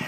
you